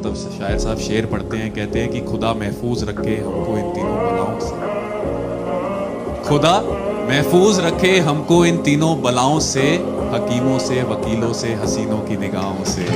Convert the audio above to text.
मतलब तब से शायर साहब शेर पढ़ते हैं, कहते हैं कि खुदा महफूज रखे हमको इन तीनों बलाओं से। खुदा महफूज रखे हमको इन तीनों बलाओं से, हकीमों से, वकीलों से, हसीनों की निगाहों से।